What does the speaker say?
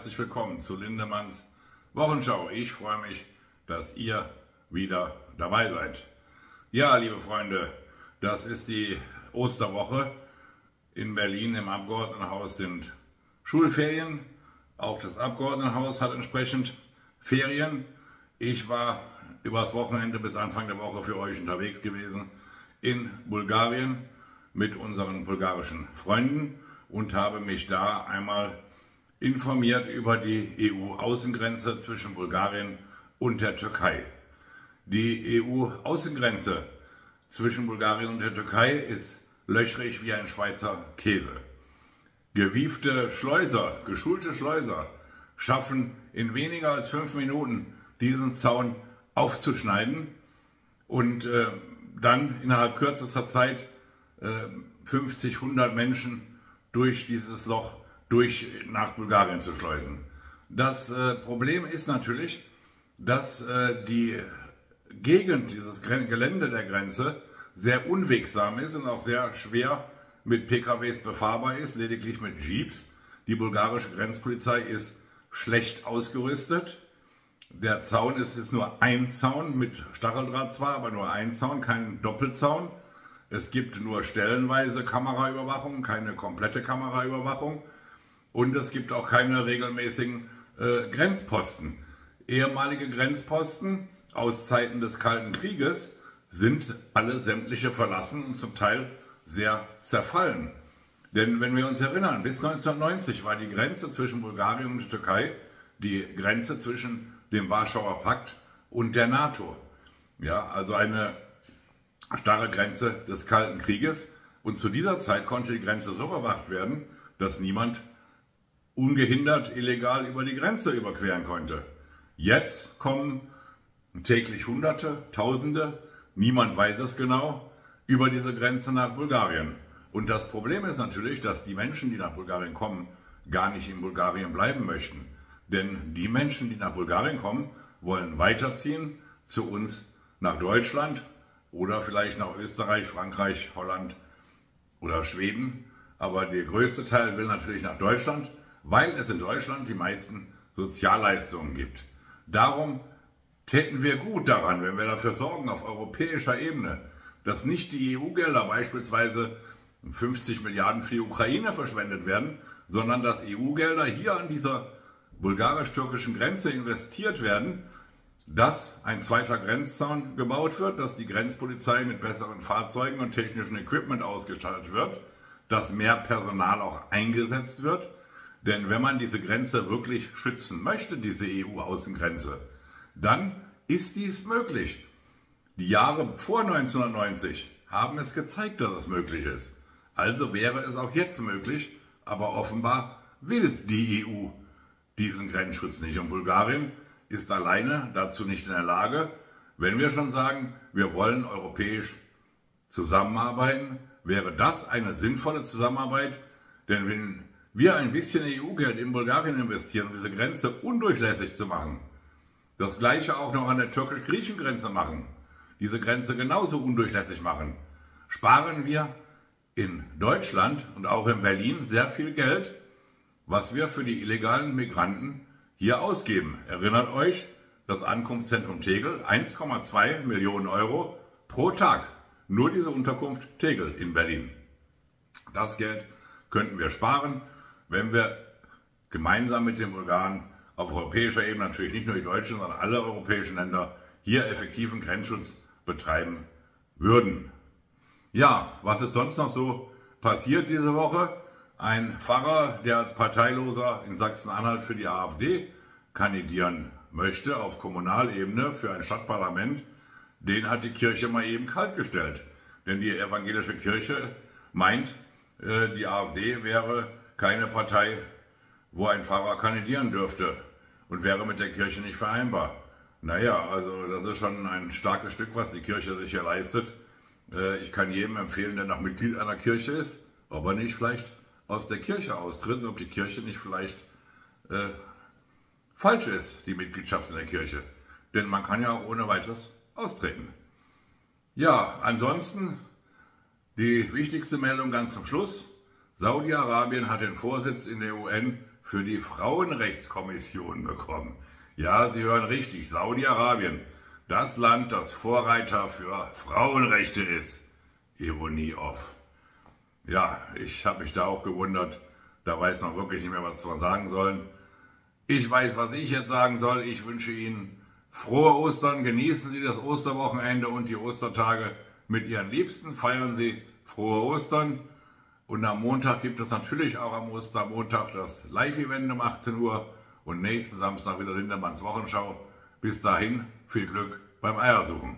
herzlich willkommen zu Lindemanns Wochenschau. Ich freue mich, dass ihr wieder dabei seid. Ja, liebe Freunde, das ist die Osterwoche. In Berlin im Abgeordnetenhaus sind Schulferien. Auch das Abgeordnetenhaus hat entsprechend Ferien. Ich war übers Wochenende bis Anfang der Woche für euch unterwegs gewesen in Bulgarien mit unseren bulgarischen Freunden und habe mich da einmal informiert über die EU-Außengrenze zwischen Bulgarien und der Türkei. Die EU-Außengrenze zwischen Bulgarien und der Türkei ist löchrig wie ein Schweizer Käse. Gewiefte Schleuser, geschulte Schleuser schaffen in weniger als fünf Minuten diesen Zaun aufzuschneiden und äh, dann innerhalb kürzester Zeit äh, 50, 100 Menschen durch dieses Loch durch nach Bulgarien zu schleusen. Das äh, Problem ist natürlich, dass äh, die Gegend, dieses Gelände der Grenze sehr unwegsam ist und auch sehr schwer mit PKWs befahrbar ist, lediglich mit Jeeps. Die bulgarische Grenzpolizei ist schlecht ausgerüstet. Der Zaun ist, ist nur ein Zaun, mit Stacheldraht zwar, aber nur ein Zaun, kein Doppelzaun. Es gibt nur stellenweise Kameraüberwachung, keine komplette Kameraüberwachung. Und es gibt auch keine regelmäßigen äh, Grenzposten. Ehemalige Grenzposten aus Zeiten des Kalten Krieges sind alle sämtliche verlassen und zum Teil sehr zerfallen. Denn wenn wir uns erinnern, bis 1990 war die Grenze zwischen Bulgarien und der Türkei die Grenze zwischen dem Warschauer Pakt und der NATO. Ja, also eine starre Grenze des Kalten Krieges. Und zu dieser Zeit konnte die Grenze so überwacht werden, dass niemand ungehindert illegal über die Grenze überqueren konnte. Jetzt kommen täglich Hunderte, Tausende, niemand weiß es genau, über diese Grenze nach Bulgarien. Und das Problem ist natürlich, dass die Menschen, die nach Bulgarien kommen, gar nicht in Bulgarien bleiben möchten. Denn die Menschen, die nach Bulgarien kommen, wollen weiterziehen zu uns nach Deutschland oder vielleicht nach Österreich, Frankreich, Holland oder Schweden. Aber der größte Teil will natürlich nach Deutschland, weil es in Deutschland die meisten Sozialleistungen gibt. Darum täten wir gut daran, wenn wir dafür sorgen, auf europäischer Ebene, dass nicht die EU-Gelder beispielsweise 50 Milliarden für die Ukraine verschwendet werden, sondern dass EU-Gelder hier an dieser bulgarisch-türkischen Grenze investiert werden, dass ein zweiter Grenzzaun gebaut wird, dass die Grenzpolizei mit besseren Fahrzeugen und technischem Equipment ausgestattet wird, dass mehr Personal auch eingesetzt wird. Denn wenn man diese Grenze wirklich schützen möchte, diese EU-Außengrenze, dann ist dies möglich. Die Jahre vor 1990 haben es gezeigt, dass es möglich ist. Also wäre es auch jetzt möglich, aber offenbar will die EU diesen Grenzschutz nicht. Und Bulgarien ist alleine dazu nicht in der Lage. Wenn wir schon sagen, wir wollen europäisch zusammenarbeiten, wäre das eine sinnvolle Zusammenarbeit. Denn wenn wir ein bisschen EU-Geld in Bulgarien investieren, um diese Grenze undurchlässig zu machen, das gleiche auch noch an der türkisch-griechischen Grenze machen, diese Grenze genauso undurchlässig machen, sparen wir in Deutschland und auch in Berlin sehr viel Geld, was wir für die illegalen Migranten hier ausgeben. Erinnert euch, das Ankunftszentrum Tegel, 1,2 Millionen Euro pro Tag. Nur diese Unterkunft Tegel in Berlin. Das Geld könnten wir sparen, wenn wir gemeinsam mit den Bulgaren auf europäischer Ebene, natürlich nicht nur die Deutschen, sondern alle europäischen Länder, hier effektiven Grenzschutz betreiben würden. Ja, was ist sonst noch so passiert diese Woche? Ein Pfarrer, der als Parteiloser in Sachsen-Anhalt für die AfD kandidieren möchte, auf Kommunalebene für ein Stadtparlament, den hat die Kirche mal eben kaltgestellt. Denn die evangelische Kirche meint, äh, die AfD wäre keine Partei, wo ein Pfarrer kandidieren dürfte und wäre mit der Kirche nicht vereinbar. Naja, also das ist schon ein starkes Stück, was die Kirche sich hier leistet. Äh, ich kann jedem empfehlen, der noch Mitglied einer Kirche ist, ob er nicht vielleicht aus der Kirche austritt ob die Kirche nicht vielleicht äh, falsch ist, die Mitgliedschaft in der Kirche. Denn man kann ja auch ohne weiteres austreten. Ja, ansonsten die wichtigste Meldung ganz zum Schluss. Saudi-Arabien hat den Vorsitz in der UN für die Frauenrechtskommission bekommen. Ja, Sie hören richtig, Saudi-Arabien, das Land, das Vorreiter für Frauenrechte ist. Ironie off. Ja, ich habe mich da auch gewundert. Da weiß man wirklich nicht mehr, was man sagen soll. Ich weiß, was ich jetzt sagen soll. Ich wünsche Ihnen frohe Ostern. Genießen Sie das Osterwochenende und die Ostertage mit Ihren Liebsten. Feiern Sie frohe Ostern. Und am Montag gibt es natürlich auch am Ostermontag das Live-Event um 18 Uhr und nächsten Samstag wieder Lindermanns Wochenschau. Bis dahin viel Glück beim Eiersuchen.